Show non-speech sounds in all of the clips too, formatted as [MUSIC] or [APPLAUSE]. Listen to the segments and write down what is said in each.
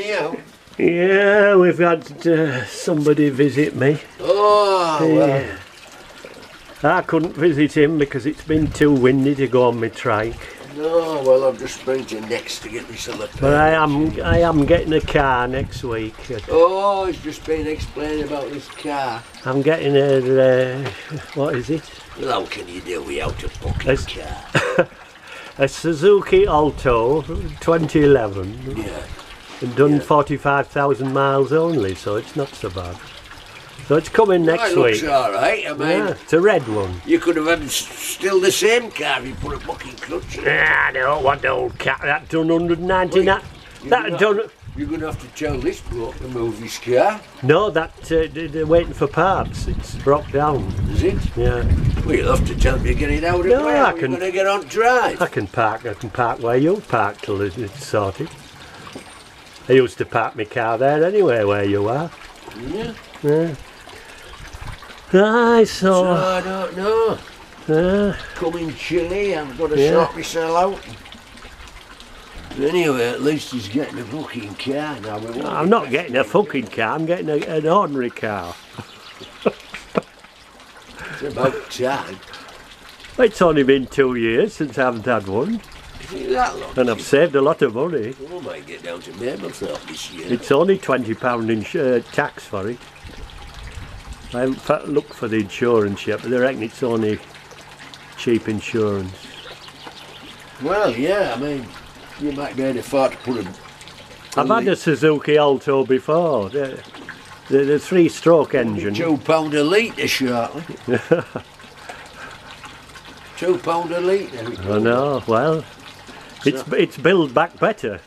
Yeah. Yeah, we've had uh, somebody visit me. Oh, well. Yeah. I couldn't visit him because it's been too windy to go on my trike. No, well, I've just been to next to get myself a But I am I am getting a car next week. Oh, he's just been explaining about this car. I'm getting a uh, what is it? Well, how can you do without a fucking It's- car? [LAUGHS] A Suzuki Alto 2011 Yeah. And done Yeah. 45,000 miles only, so it's not so bad. So it's coming next It looks week. all right. I mean, Yeah, it's a red one. you could have had still the same car if you put a fucking clutch in. Ah, I don't want the old car. That done 199. You're That gonna- done. You're going to have to tell this bloke to move his car, No, that uh, they- they're waiting for parts. It's broke down. is it? Yeah, Well, you'll have to tell him to get it out of No, the way. I can- going to get on drive. I can park. I can park where you'll park till it- it's sorted. I used to park my car there anyway, where you are. Yeah. Yeah. Aye, So so. I don't know. Uh, Coming chilly, I've got to Yeah. sort myself out. Anyway, at least he's getting a fucking car now. I'm not getting a fucking car. I'm getting a, an ordinary car. It's about time. It's only been two years since I haven't had one, Is it that and I've saved a lot of money. I might get down to myself this year. It's only twenty pound in uh, tax for it. I haven't looked for the insurance yet, but they reckon it's only cheap insurance. Well, yeah, I mean, you might be able to afford to put a. I've had a Suzuki Alto before. The, the, the three-stroke engine. Two pound a litre shortly. [LAUGHS] Two pound a litre. I know. Well, it's it's built back better.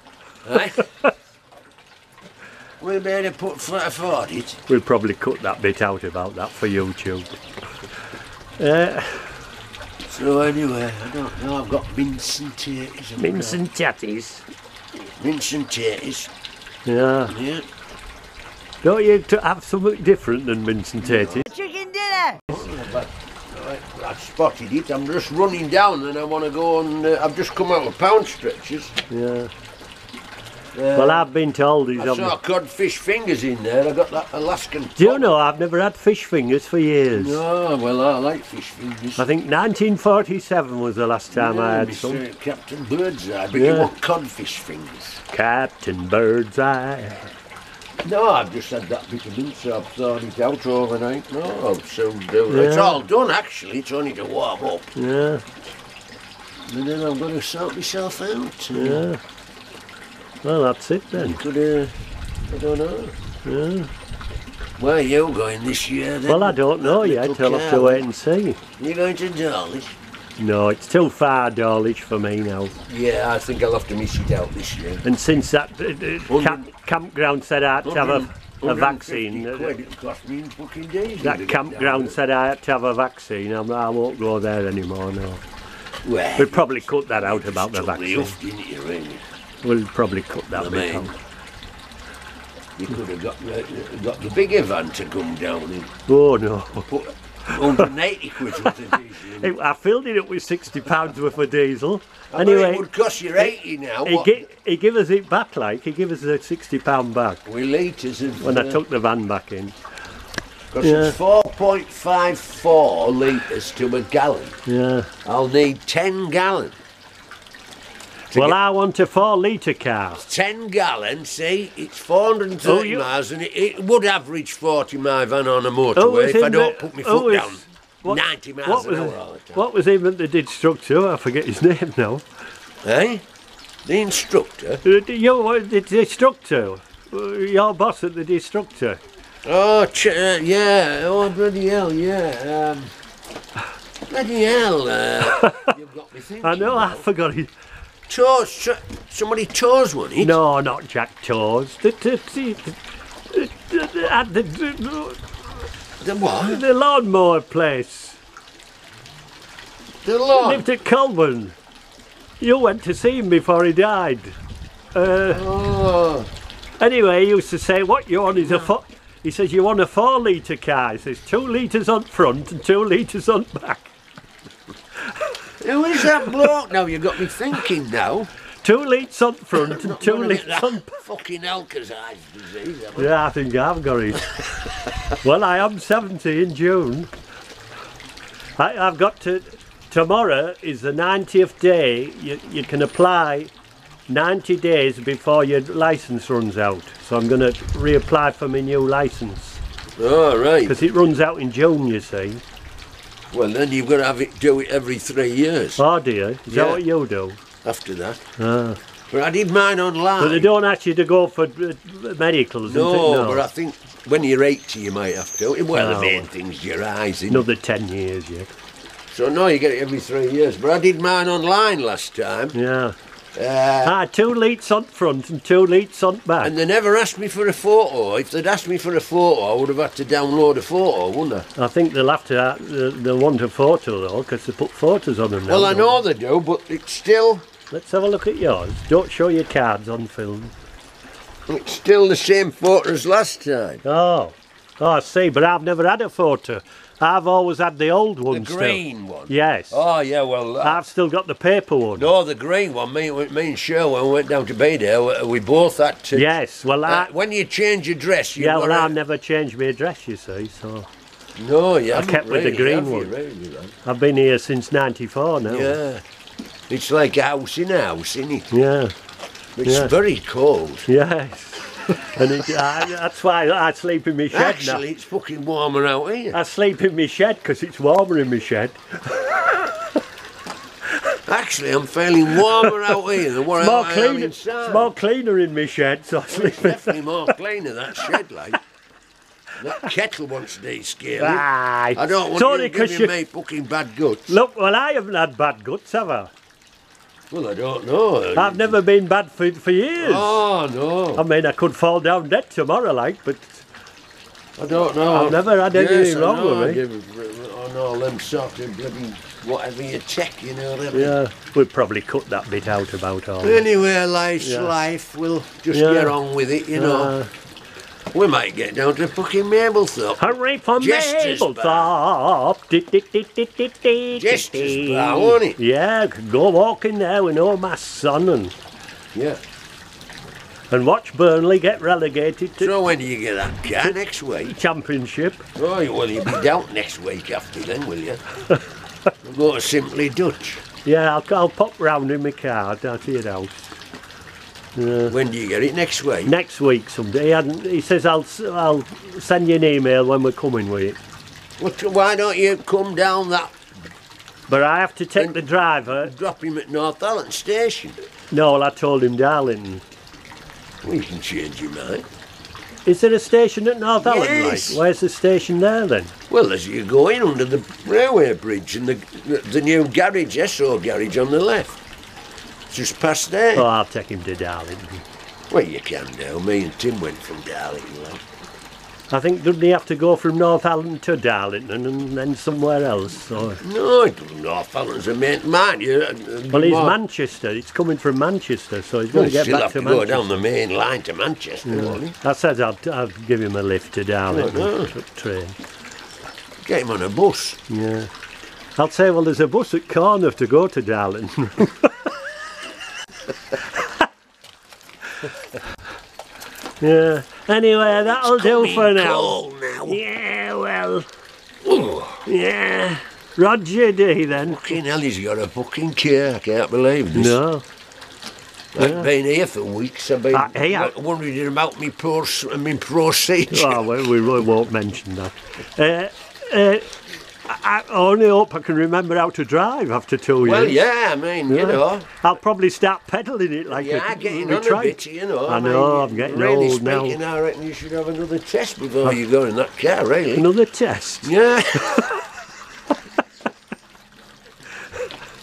Right? [LAUGHS] we better put flat afford it. We'll probably cut that bit out about that for YouTube. Uh, [LAUGHS] So anyway, I don't know. I've got mince and haven't I? Vincent Tatties. Vincent Tatis. Yeah. Yeah. Don't you to have something different than Vincent Tatties? Chicken dinner! I, I've spotted it. I'm just running down and I want to go on. Uh, I've just come out of Poundstretchers. Yeah. Well, I've been told he's I saw codfish fingers in there. I got that Alaskan. Do you know I've never had fish fingers for years. No, well, I like fish fingers. I think 1947 was the last time I had Mr. some. Captain Birdseye, but Yeah. you want codfish fingers. Captain Birdseye. No, I've just had that bit of mince. I've thawed it out overnight. No, I'll soon do it. It's all done, actually. It's only to warm up. Yeah, And then I'm going to sort myself out. yeah. Well, that's it then. You could, uh, I don't know. Yeah. Where are you going this year then? Well, I don't know yet. I'll have to wait and see. You going to Dawlish? No, it's too far, Dawlish, for me now. Yeah, I think I'll have to miss it out this year. And since that uh, uh, camp, campground said I had to have a, a vaccine, uh, Quid it cost me in fucking days. to that campground said I had to have a vaccine. I'm, I won't go there anymore. No, there. Well, we'll probably cut that out about the vaccine. off, didn't you, really? We'll probably cut that I bit mean, out. You could have got, uh, got the bigger van to come down and Oh no. put 180 quid worth of diesel. I filled it up with sixty pounds worth of diesel. I bet it Anyway, would cost you 80 now. he, gi- he give us it back like he give us a sixty pound back with litres of. when I uh, took the van back in. Because Yeah. it's 4.54 litres to a gallon. Yeah. I'll need 10 gallons. Well, I want a four litre car. It's 10 gallons, see, it's 430 Oh, you- miles and it, it would average 40 my van on a motorway if I don't the- put my foot down. what- 90 miles What an was, hour all the time. what was him that did structure? I forget his [LAUGHS] name now. Eh? The instructor? Uh, You, the destructor. Uh, Your boss at the destructor. Oh, ch- uh, yeah, oh, bloody hell, yeah. Um, bloody hell, uh, [LAUGHS] you've got me thinking. I know, I forgot his. Tr- somebody toes one, it? No, not Jack Toes. The, the, the, the, the, at the, the, The what? the lawnmower place. The lawn. lived at Colburn. You went to see him before he died. Uh, Oh, anyway, he used to say, "What you want is a four. He says, "You want a four litre car?" He says, two litres on front and two litres on back." Who is that bloke now? You've got me thinking now. two leads on front [LAUGHS] and two gonna get litres that on fucking Alcazar's disease. Yeah, I think I've got it. [LAUGHS] well, I am 70 in June. I, I've got to. Tomorrow is the 90th day. You, you can apply 90 days before your licence runs out. So I'm going to reapply for my new licence Oh, right. because it runs out in June, you see. Well, then you've got to have it do it every three years Oh, dear. Is Yeah. that what you do? after that. Ah. But I did mine online. But they don't ask you to go for uh, medicals, and no, no. but I think when you're 80 you might have to. Well, Oh. the main thing's your eyes. Another 10 years yeah. So no, you get it every three years. But I did mine online last time. Yeah. Uh, Ah, two litres on front and two litres on back. and they never asked me for a photo. If they'd asked me for a photo, I would have had to download a photo, wouldn't I? I think they'll have to uh, they'll want a photo though because they put photos on them now. Well, I know they do, but it's still? Let's have a look at yours. Don't show your cards on film. it's still the same photo as last time. Oh, oh, I see. But I've never had a photo. I've always had the old The one still. green one. Yes. Oh yeah, well. uh, I've still got the paper one. no, the green one. Me, me and Sherwin went down to Baydale. We both had to. Yes. Well, I. Uh, when you change your dress, you yeah, well, I never changed my address, you see, so No, yeah. I kept with the green one. really. I've been here since '94 now. Yeah. It's like a house in a house, isn't it? Yeah. It's Yeah. very cold. Yes. [LAUGHS] and it, I, that's why I sleep in my shed Actually, it's fucking warmer out here. I sleep in my shed because it's warmer in my shed. [LAUGHS] Actually, I'm feeling warmer out here than what It's more I am cleaner. inside. It's more cleaner in my shed, so I It's sleep in definitely more cleaner, that shed, like. That kettle wants to descale. Aye. I don't want It's you 'cause giving you- me fucking bad guts. Look, well, I haven't had bad guts, have I? Well, I don't know. I've never been bad for, for years. Oh, no. I mean, I could fall down dead tomorrow, like, but I don't know. I've never had anything yes, I wrong know, with me. give- On all them sort of bloody whatever you check, you know. Them. yeah, we'd probably cut that bit out about all. Anyway, life's Yeah. life. We'll just Yeah. get on with it, you know. Uh, we might get down to fucking Mablethorpe. hooray for Jester's Mablethorpe! Jester's bar, won't it? Yeah, go walking there with all my son and, Yeah. and watch Burnley get relegated to So when do you get that car? Next week? Championship. Oh, well, you'll be down next week after then, will you? [LAUGHS] We'll go to Simply Dutch. Yeah, I'll, I'll pop round in my car down to your house. Yeah. When do you get it? Next week? Next week someday. He, hadn't, he says I'll I'll send you an email when we're coming with it. What, why don't you come down that, But I have to take the driver. drop him at Northallerton Station? No, well, I told him Darlington. Well, you can change your mind. Is there a station at Northallerton? Yes. Like? Where's the station there then? Well, as you go in under the railway bridge and the, the, the new garage, Esso garage on the left. Just past there. Oh, I'll take him to Darlington. Well, you can now. Me and Tim went from Darlington. Like. I think doesn't he have to go from Northallerton to Darlington and then somewhere else? So. No, it doesn't know. Fallon's a man. Mind you. uh, Well, he's Manchester. It's coming from Manchester, so he's Well, going to get still back have to to go down the main line to Manchester, won't he? I said I'll, I'll give him a lift to Darlington Oh, no. train. Get him on a bus. Yeah. I'll say, well, there's a bus at Corners to go to Darlington. [LAUGHS] yeah. Anyway, that'll do for now. now. Yeah, well, Ooh, yeah. Roger D then. fucking hell, he's got a fucking care. I can't believe this. No. I've been here for weeks. I've been Ah, here? wondering about me pro, me procedure. Oh, well, we really won't mention that. Uh, uh, I, I only hope I can remember how to drive after two Well, years. yeah, I mean, you know. I'll probably start pedalling it like You a, are getting a on a bit, you know. I mean, know, I'm getting really old now. speaking, I reckon you should have another test before you go in that car, really. Another test. Yeah.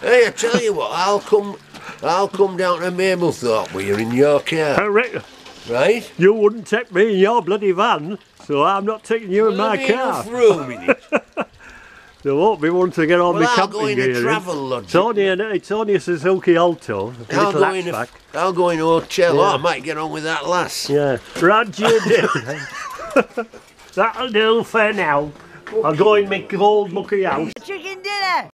hey, I tell you what, I'll come, I'll come down to Mablethorpe with you in your car, I reckon right? you wouldn't take me in your bloody van, so I'm not taking you in my car. enough room in it. [LAUGHS] There won't be one to get on Well, my I'll camping go in gear. a in. travel lodge. It's only, an, it's only a Suzuki Alto, a I'll little go in a, hatchback. I'll go in a hotel. Yeah. Oh, I might get on with that lass. Yeah. Roger. [LAUGHS] That'll do for now. I'll go in my old mucky house. Chicken dinner!